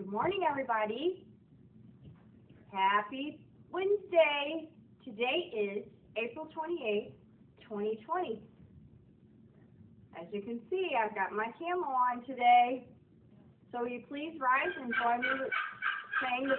Good morning, everybody. Happy Wednesday. Today is April 28, 2020. As you can see, I've got my camel on today. So will you please rise and join me with saying the